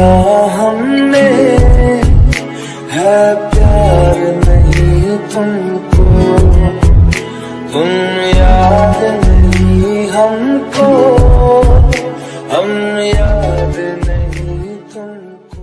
किया हमने है प्यार नहीं तुमको। तुम याद नहीं हमको हम याद नहीं तुमको।